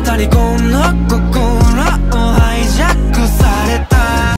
なたにこんな